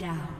Down.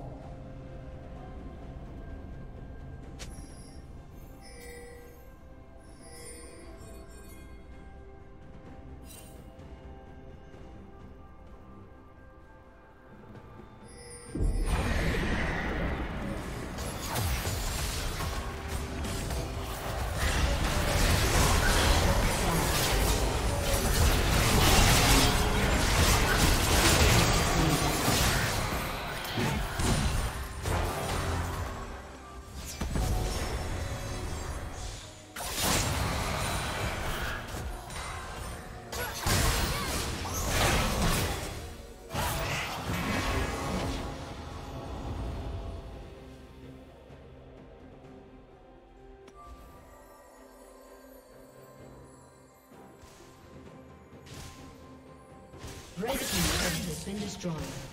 Been destroyed.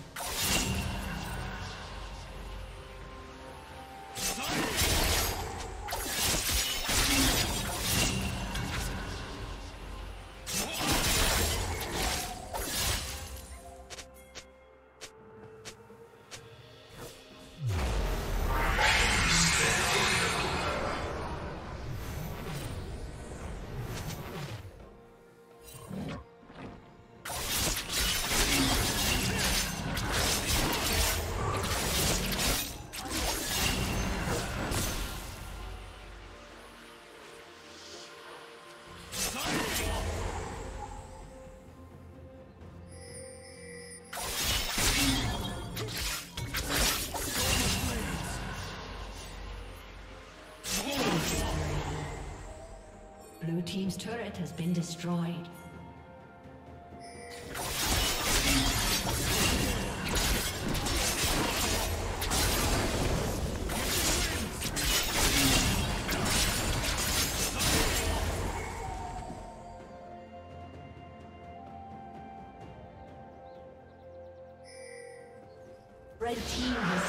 Team's turret has been destroyed. Red team has